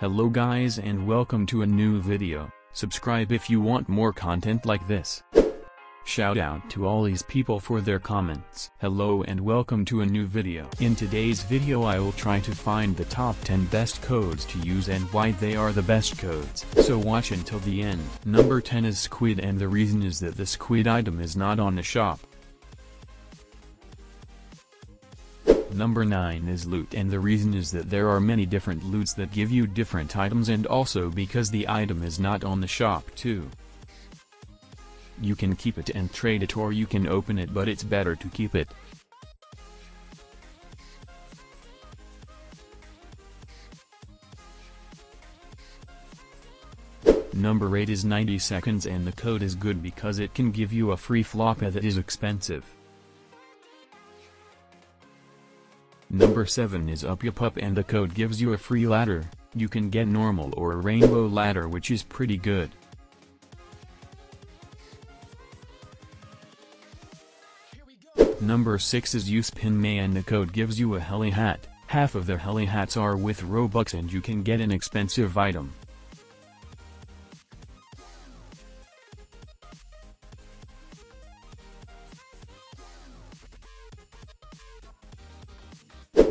Hello guys and welcome to a new video, subscribe if you want more content like this. Shout out to all these people for their comments. Hello and welcome to a new video. In today's video I will try to find the top 10 best codes to use and why they are the best codes. So watch until the end. Number 10 is squid and the reason is that the squid item is not on the shop. Number 9 is loot and the reason is that there are many different loots that give you different items and also because the item is not on the shop too. You can keep it and trade it or you can open it but it's better to keep it. Number 8 is 90 seconds and the code is good because it can give you a free floppa that is expensive. Number 7 is Up Yup Up and the code gives you a free ladder, you can get normal or a rainbow ladder which is pretty good. Number 6 is Use Pin May and the code gives you a heli hat, half of the heli hats are with Robux and you can get an expensive item.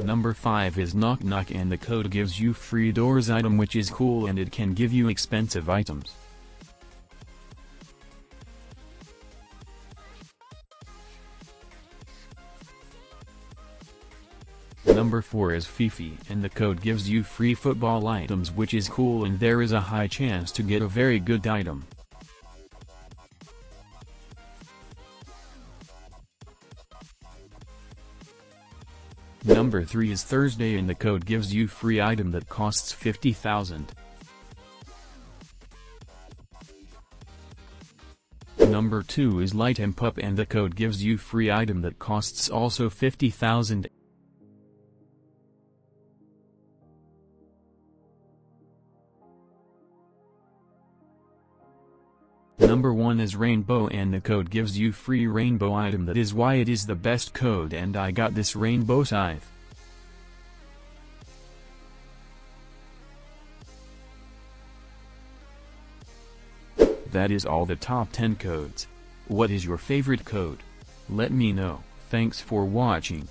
Number 5 is Knock Knock and the code gives you free doors item which is cool and it can give you expensive items. Number 4 is Fifi and the code gives you free football items which is cool and there is a high chance to get a very good item. Number 3 is Thursday and the code gives you free item that costs 50,000. Number 2 is Light and Pup and the code gives you free item that costs also 50,000. Number 1 is Rainbow and the code gives you free rainbow item that is why it is the best code and I got this rainbow scythe. That is all the top 10 codes. What is your favorite code? Let me know. Thanks for watching.